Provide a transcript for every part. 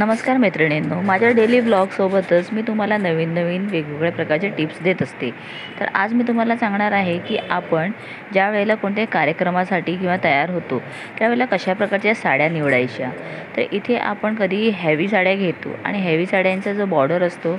नमस्कार मैत्रिणींनो माझ्या डेली ब्लॉगसोबतच मी तुम्हाला नवीन नवीन वेगवेगळ्या प्रकारचे टिप्स देत असते. तर आज मी तुम्हाला सांगणार आहे की आपण ज्या वेळेला कोणत्याही कार्यक्रमासाठी किंवा तयार होतो त्यावेळेला कशा प्रकारच्या साड्या निवडायच्या. तर इथे आपण कधी हॅवी साड्या घेतो आणि हॅवी साड्यांचा जो बॉर्डर असतो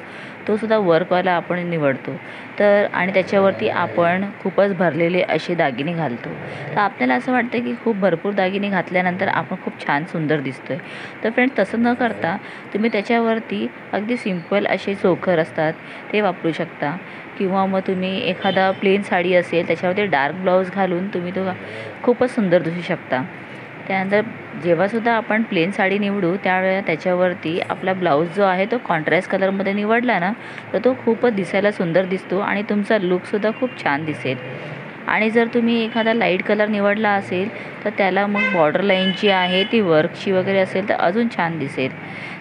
तो सुद्धा वर्कवाला आपण निवडतो. तर आणि त्याच्यावरती आपण खूपच भरलेले असे दागिने घालतो. तर आपल्याला असं वाटतं की खूप भरपूर दागिने घातल्यानंतर आपण खूप छान सुंदर दिसतो आहे तर फ्रेंड तसं न करता तुम्ही त्याच्यावरती अगदी सिंपल असे चोखर असतात ते वापरू शकता. किंवा मग तुम्ही एखादा प्लेन साडी असेल त्याच्यावरती डार्क ब्लाऊज घालून तुम्ही तो खूपच सुंदर दिसू शकता. त्यानंतर जेव्हासुद्धा आपण प्लेन साडी निवडू त्यावेळेला त्याच्यावरती आपला ब्लाऊज जो आहे तो कॉन्ट्रास्ट कलरमध्ये निवडला ना तर तो खूपच दिसायला सुंदर दिसतो आणि तुमचा लुकसुद्धा खूप छान दिसेल. आणि जर तुम्ही एखादा लाइट कलर निवडला असेल तर त्याला मग बॉर्डर लाईन जी आहे ती वर्कची वगैरे असेल तर अजून छान दिसेल.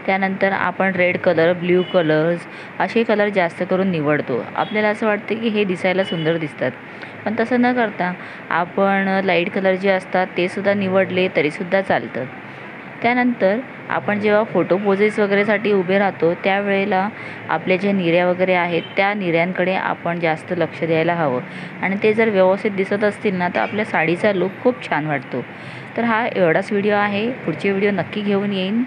त्यानंतर आपण रेड कलर ब्ल्यू कलर्स असे कलर जास्त करून निवडतो. आपल्याला असं वाटतं की हे दिसायला सुंदर दिसतात. पण तसं न करता आपण लाइट कलर जे असतात ते सुद्धा निवडले तरीसुद्धा चालतं. त्यानंतर आपण जेव्हा फोटो पोजेस वगैरेसाठी उभे राहतो त्यावेळेला आपल्या ज्या निर्या वगैरे आहेत त्या निर्यांकडे आपण जास्त लक्ष द्यायला हवं. आणि ते जर व्यवस्थित दिसत असतील ना तर आपल्या साडीचा लुक खूप छान वाटतो. तर हा एवढाच व्हिडिओ आहे. पुढचे व्हिडिओ नक्की घेऊन येईन.